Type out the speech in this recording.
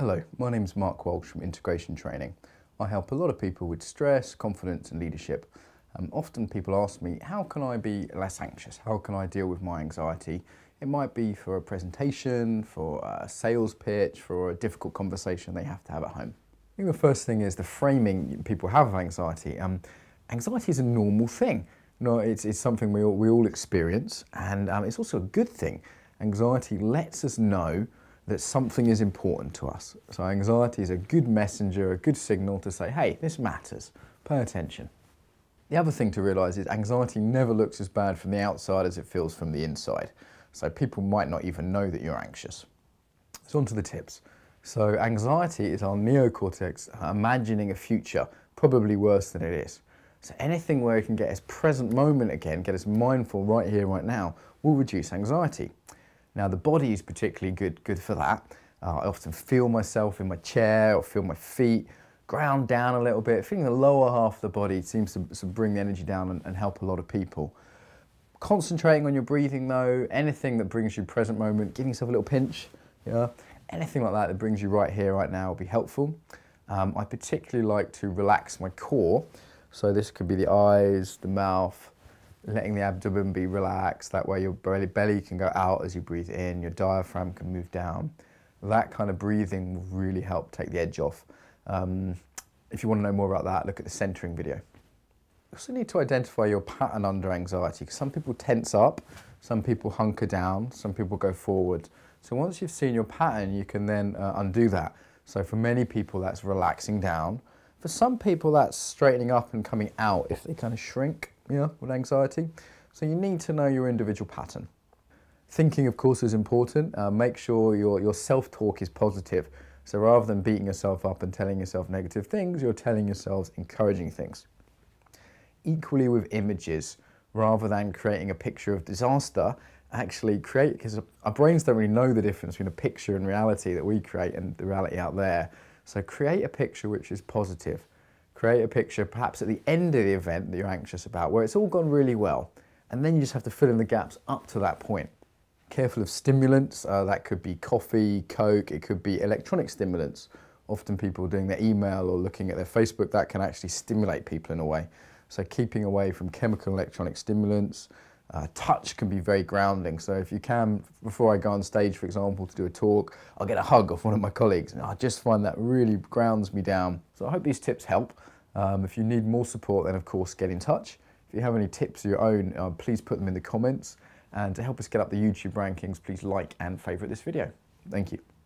Hello, my name is Mark Walsh from Integration Training. I help a lot of people with stress, confidence and leadership. Um, often people ask me, how can I be less anxious? How can I deal with my anxiety? It might be for a presentation, for a sales pitch, for a difficult conversation they have to have at home. I think the first thing is the framing people have of anxiety. Um, anxiety is a normal thing. No, it's, it's something we all, we all experience and um, it's also a good thing. Anxiety lets us know that something is important to us. So anxiety is a good messenger, a good signal to say, hey, this matters, pay attention. The other thing to realise is anxiety never looks as bad from the outside as it feels from the inside. So people might not even know that you're anxious. So on to the tips. So anxiety is our neocortex imagining a future, probably worse than it is. So anything where it can get us present moment again, get us mindful right here, right now, will reduce anxiety. Now the body is particularly good, good for that. Uh, I often feel myself in my chair or feel my feet, ground down a little bit. Feeling the lower half of the body seems to, to bring the energy down and, and help a lot of people. Concentrating on your breathing though, anything that brings you present moment, giving yourself a little pinch, yeah, anything like that that brings you right here, right now will be helpful. Um, I particularly like to relax my core. So this could be the eyes, the mouth, letting the abdomen be relaxed. That way your belly, belly can go out as you breathe in, your diaphragm can move down. That kind of breathing will really help take the edge off. Um, if you want to know more about that, look at the centering video. You also need to identify your pattern under anxiety some people tense up, some people hunker down, some people go forward. So once you've seen your pattern, you can then uh, undo that. So for many people, that's relaxing down. For some people, that's straightening up and coming out if they kind of shrink yeah, with anxiety. So you need to know your individual pattern. Thinking, of course, is important. Uh, make sure your, your self-talk is positive. So rather than beating yourself up and telling yourself negative things, you're telling yourselves encouraging things. Equally with images, rather than creating a picture of disaster, actually create, because our brains don't really know the difference between a picture and reality that we create and the reality out there. So create a picture which is positive. Create a picture perhaps at the end of the event that you're anxious about where it's all gone really well. And then you just have to fill in the gaps up to that point. Careful of stimulants, uh, that could be coffee, Coke, it could be electronic stimulants. Often people doing their email or looking at their Facebook, that can actually stimulate people in a way. So keeping away from chemical electronic stimulants, uh, touch can be very grounding. So if you can, before I go on stage, for example, to do a talk, I'll get a hug off one of my colleagues. And I just find that really grounds me down. So I hope these tips help. Um, if you need more support, then of course get in touch. If you have any tips of your own, uh, please put them in the comments. And to help us get up the YouTube rankings, please like and favorite this video. Thank you.